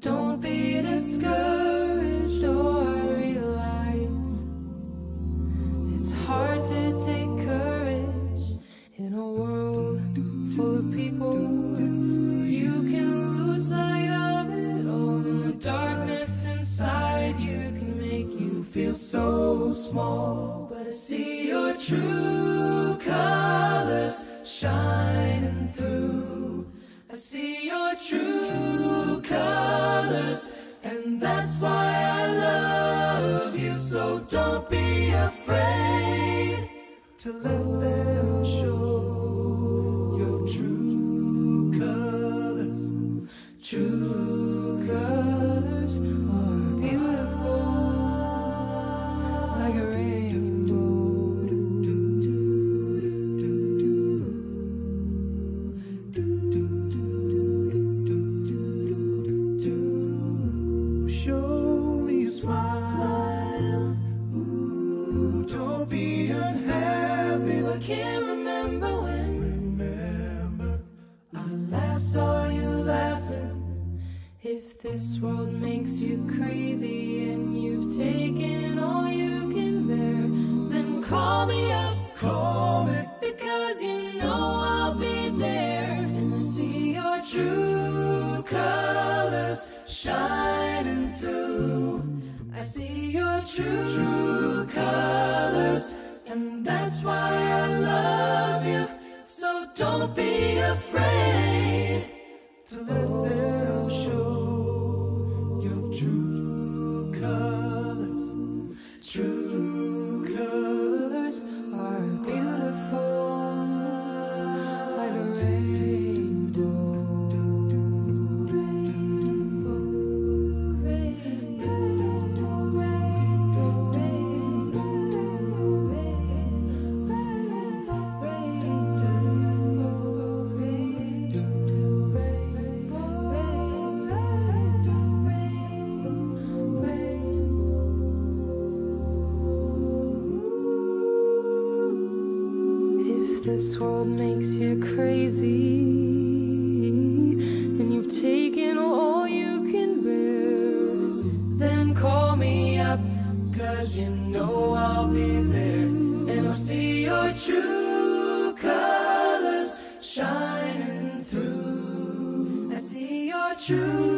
Don't be discouraged or realize it's hard to take courage in a world full of people. You can lose sight of it all, the darkness inside you can make you feel so small. But I see your true that's why I love you. So don't be afraid to let them smile. Ooh, don't be unhappy. I can't remember when Remember, I last saw you laughing. If this world makes you crazy and you've taken all you can bear, then call me up call me. because you know I'll be there. And I see your true your true colors, and that's why I love you. So don't be afraid If this world makes you crazy and you've taken all you can bear, then call me up, cause you know I'll be there. And I'll see your true colors shining through. I see your true,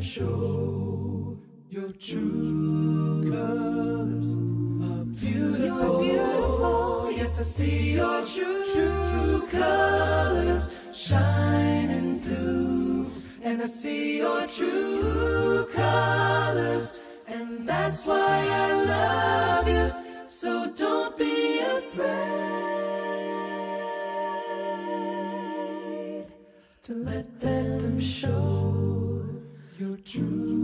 them show Your true colors beautiful. you're beautiful. Yes, I see your true, true colors shining through, and I see your true colors, and that's why I love you. So don't be afraid to let them show true